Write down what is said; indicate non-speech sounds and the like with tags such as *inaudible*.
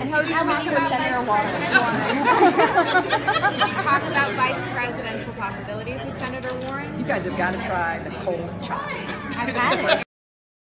And How you Senator Warren? *laughs* Did you talk about vice presidential possibilities with Senator Warren? You guys have got to try the cold chop.